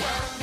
Work.